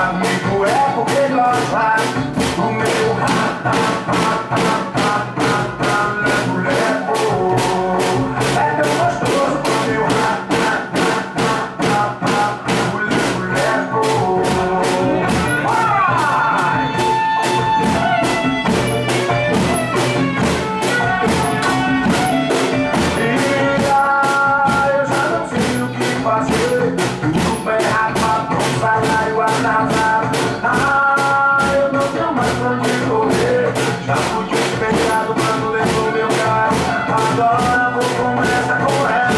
amigo é porque nós azar o meu rata, levo, levo É tão gostoso pro meu rata, levo, levo Vai! E ah, eu já não sei o que fazer Tudo bem errado, mas vamos já fui um pecado, levou meu carro Agora vou começar com ela.